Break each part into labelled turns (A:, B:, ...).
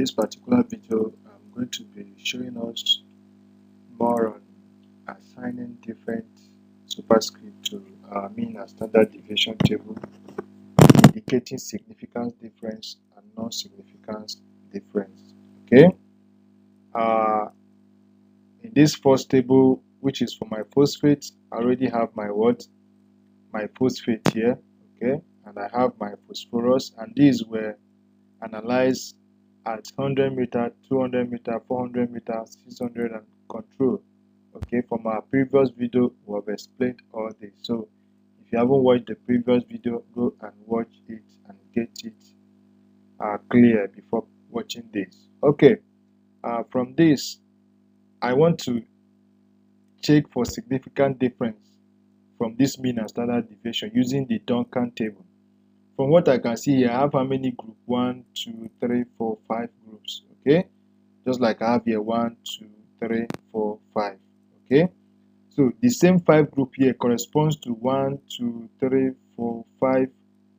A: this particular video, I'm going to be showing us more on assigning different superscript to our mean and standard deviation table, indicating significance difference and non-significance difference. Okay. Uh, in this first table, which is for my phosphate, I already have my what? My phosphate here okay and I have my phosphorus and these were analyzed at 100 meter 200 meter 400 meter 600 and control. Okay from our previous video we have explained all this. So if you haven't watched the previous video go and watch it and get it uh, clear before watching this. Okay uh, from this I want to check for significant difference from this mean and standard deviation using the Duncan table. From what I can see here, I have how many group? One, two, three, four, five groups. Okay, just like I have here one, two, three, four, five. Okay, so the same five group here corresponds to one, two, three, four, five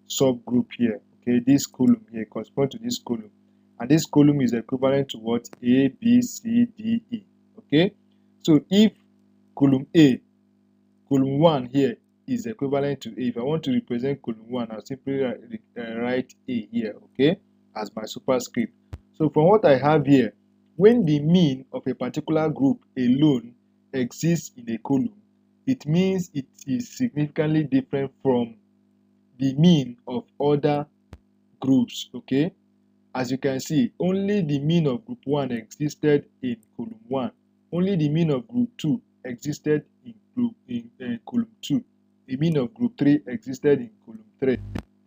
A: subgroup here. Okay, this column here corresponds to this column, and this column is equivalent to what? A, B, C, D, E. Okay, so if column A column 1 here is equivalent to A. If I want to represent column 1, I'll simply write A here, okay, as my superscript. So from what I have here, when the mean of a particular group alone exists in a column, it means it is significantly different from the mean of other groups, okay. As you can see, only the mean of group 1 existed in column 1. Only the mean of group 2 existed in group in uh, column 2 mean of group 3 existed in column 3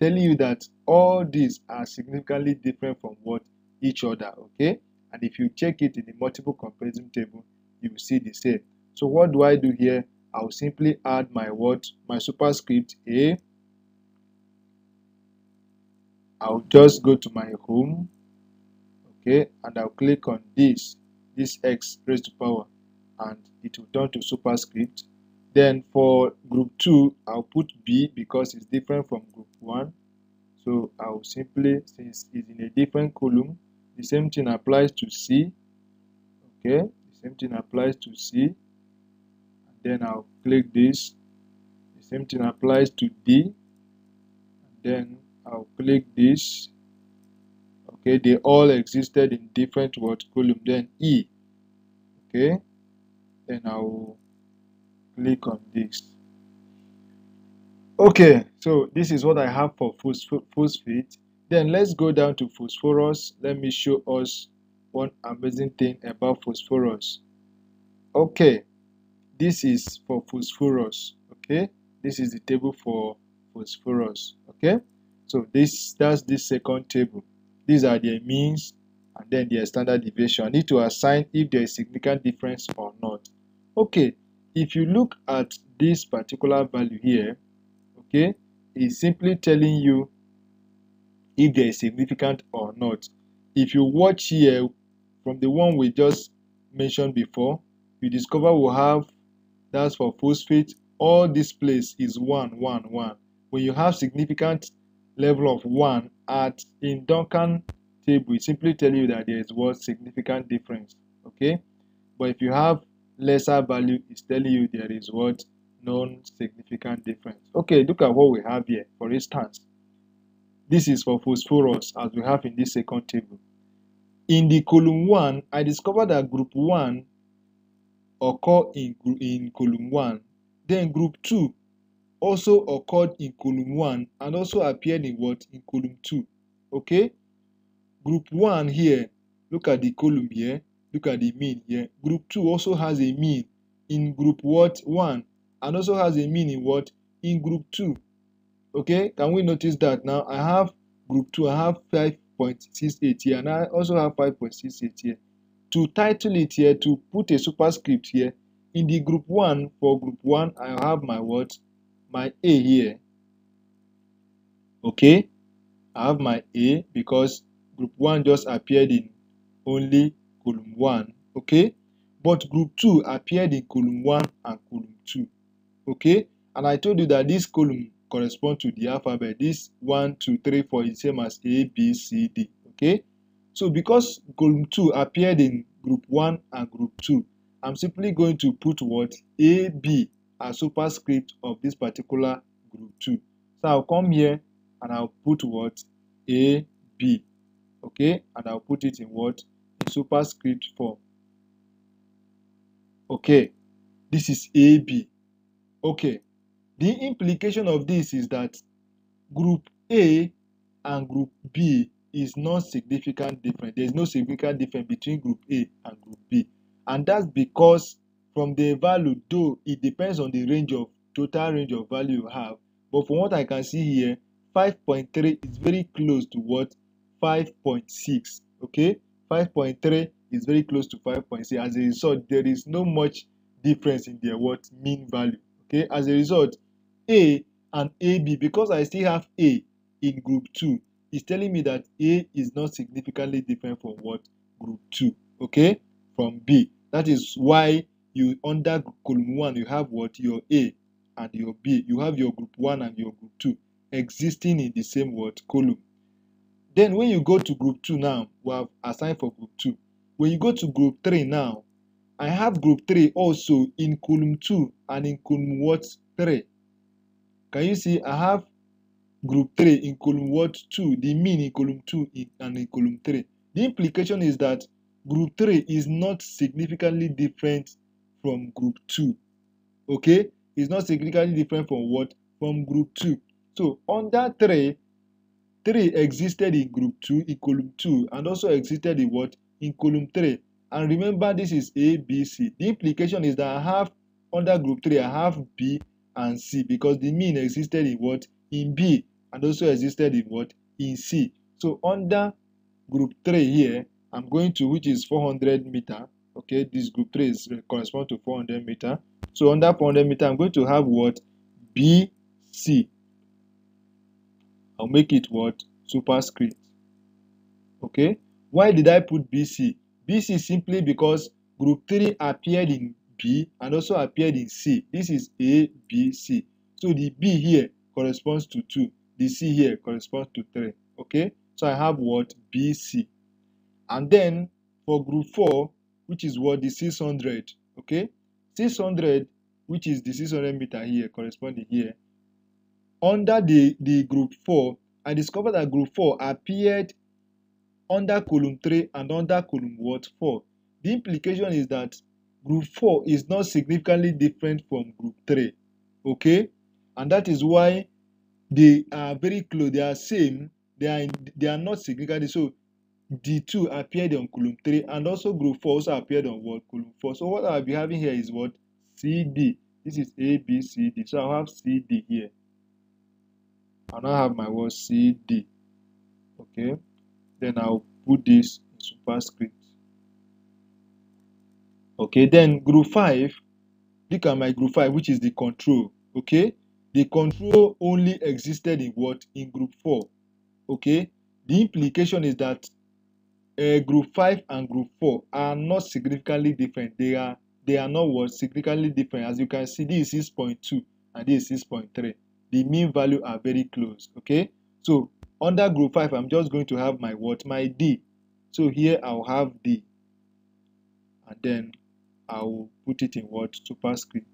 A: telling you that all these are significantly different from what each other okay? And if you check it in the multiple comparison table you will see the same. So what do i do here? I will simply add my what my superscript a. I'll just go to my home okay? And i'll click on this this x raised to power and it will turn to superscript then for group 2 i'll put b because it's different from group 1 so i'll simply since it's in a different column the same thing applies to c. Okay the same thing applies to c. And then i'll click this. The same thing applies to d. And then i'll click this. Okay they all existed in different what column. Then e. Okay then I will click on this. Okay, so this is what I have for phosphate. Then let's go down to phosphorus. Let me show us one amazing thing about phosphorus. Okay, this is for phosphorus. Okay, this is the table for phosphorus. Okay, so this that's this second table. These are their means and then their standard deviation. I need to assign if there is significant difference or not. Okay, if you look at this particular value here, okay, it's simply telling you if there is significant or not. If you watch here from the one we just mentioned before, you discover we have that's for phosphate. All this place is one, one, one. When you have significant level of one at in Duncan table, it simply tell you that there is what significant difference. Okay, but if you have lesser value is telling you there is what non-significant difference. Okay look at what we have here. For instance this is for phosphorus as we have in this second table. In the column 1 i discovered that group 1 occur in, in column 1 then group 2 also occurred in column 1 and also appeared in what? In column 2 okay? Group 1 here look at the column here look at the mean here. Group 2 also has a mean in group what? 1 and also has a mean in what? In group 2 okay? Can we notice that now? I have group 2 i have 5.68 here and i also have 5.68 here. To title it here to put a superscript here in the group 1 for group 1 i have my what? My a here. Okay? I have my a because group 1 just appeared in only column 1 okay but group 2 appeared in column 1 and column 2 okay and i told you that this column correspond to the alphabet. This one, two, three, four is same as A, B, C, D. Okay. So because column 2 appeared in group 1 and group 2, I'm simply going to put what A, B as superscript of this particular group 2. So I'll come here and I'll put what A, B. Okay. And I'll put it in what superscript 4 Okay. This is AB. Okay. The implication of this is that group A and group B is not significant different. There is no significant difference between group A and group B. And that's because from the value, though it depends on the range of total range of value you have. But from what I can see here, 5.3 is very close to what 5.6. Okay, 5.3 is very close to 5.6. As a result, there is no much difference in their what mean value. Okay, as a result, A and AB, because I still have A in group 2, is telling me that A is not significantly different from what group 2. Okay, from B. That is why you under column 1 you have what your A and your B. You have your group 1 and your group 2 existing in the same word column. Then when you go to group 2 now, we have assigned for group 2. When you go to group 3 now, I have group 3 also in column 2 and in column what 3. Can you see I have group 3 in column what 2, the mean in column 2 in, and in column 3. The implication is that group 3 is not significantly different from group 2. Okay? It's not significantly different from what? From group 2. So under 3, 3 existed in group 2 in column 2 and also existed in what? In column 3. And remember this is A, B, C. The implication is that I have under group 3, I have B and C because the mean existed in what? In B and also existed in what? In C. So under group 3 here, I'm going to which is 400 meter. Okay, this group 3 is uh, correspond to 400 meter. So under 400 meter, I'm going to have what? BC. I'll make it what? Superscript. Okay. Why did I put BC? BC simply because group 3 appeared in B and also appeared in C. This is A, B, C. So the B here corresponds to 2. The C here corresponds to 3. Okay. So I have what? BC. And then for group 4, which is what? The 600. Okay. 600, which is the 600 meter here, corresponding here. Under the, the group 4, I discovered that group 4 appeared under column 3 and under column what 4. The implication is that group 4 is not significantly different from group 3. Okay? And that is why they are very close. They are same. They are in, they are not significantly so. D2 appeared on column 3 and also group 4 also appeared on what column 4. So what I'll be having here is what CD. This is A, B, C, D. So I'll have CD here. I'll now have my word CD. Okay. Then I'll put this in superscript. Okay. Then group 5. Look at my group 5, which is the control. Okay. The control only existed in what? In group 4. Okay. The implication is that uh, group 5 and group 4 are not significantly different. They are they are not what significantly different. As you can see, this is 6.2 and this is 6.3. The mean value are very close. Okay. So under group 5, I'm just going to have my what? My D. So here I'll have D. And then I'll put it in what? Superscript.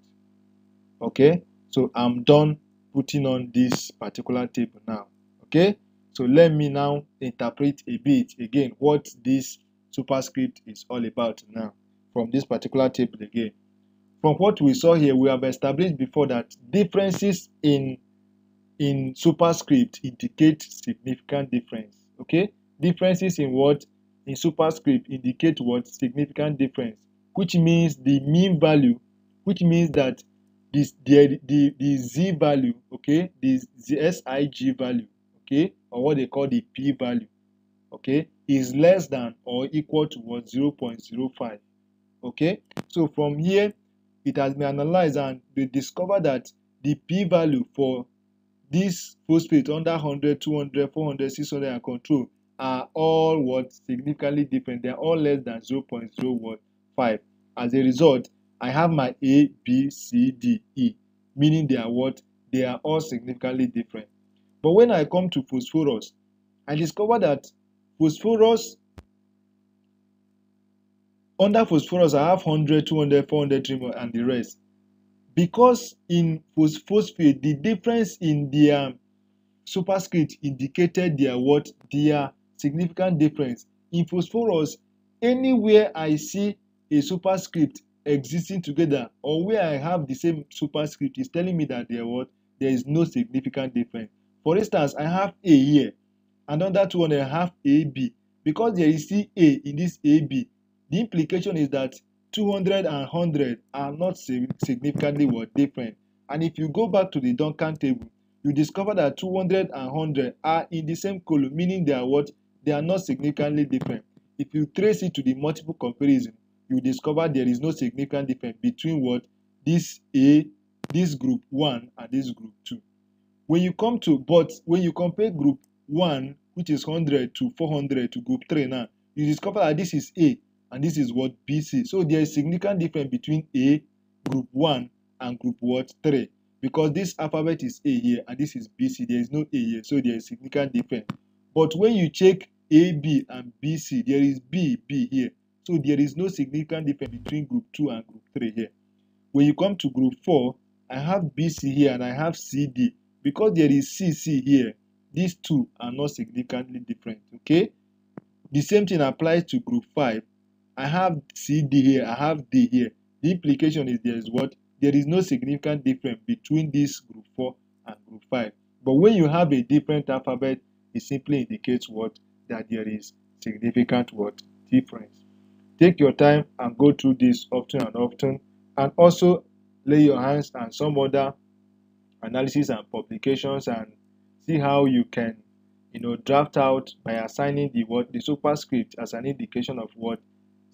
A: Okay. So I'm done putting on this particular table now. Okay. So let me now interpret a bit again what this superscript is all about now from this particular table again. From what we saw here, we have established before that differences in in superscript indicate significant difference. Okay, differences in what in superscript indicate what? Significant difference, which means the mean value, which means that this the the, the z value, okay, the, the sig value, okay, or what they call the p value, okay, is less than or equal to what? 0.05 okay? So from here it has been analyzed and they discovered that the p-value for this phosphate under 100 200 400 600 and control are all what significantly different they are all less than 0.05 as a result i have my a b c d e meaning they are what they are all significantly different. But when I come to phosphorus, I discover that phosphorus, under phosphorus, I have 100, 200, 400, 300, and the rest. Because in phosphate, the difference in their superscript indicated their what? Their significant difference. In phosphorus, anywhere I see a superscript existing together or where I have the same superscript is telling me that there what there is no significant difference. For instance, I have A here, and under two one I have AB. Because there is still A in this AB, the implication is that 200 and 100 are not significantly what different. And if you go back to the Duncan table, you discover that 200 and 100 are in the same column, meaning they are what? They are not significantly different. If you trace it to the multiple comparison, you discover there is no significant difference between what this A, this group 1 and this group 2. When you come to, but when you compare group 1, which is 100 to 400 to group 3 now, you discover that this is A and this is what BC. So there is significant difference between A, group 1 and group what 3 because this alphabet is A here and this is BC. There is no A here, so there is significant difference. But when you check AB and BC, there is B, B here. So there is no significant difference between group 2 and group 3 here. When you come to group 4, I have BC here and I have CD. Because there is CC here, these two are not significantly different. Okay? The same thing applies to group 5. I have CD here, I have D here. The implication is there is what? There is no significant difference between this group 4 and group 5. But when you have a different alphabet, it simply indicates what? That there is significant what? Difference. Take your time and go through this often and often, and also lay your hands on some other analysis and publications and see how you can you know draft out by assigning the what the superscript as an indication of what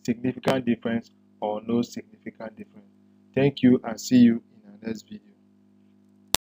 A: significant difference or no significant difference. Thank you and see you in our next video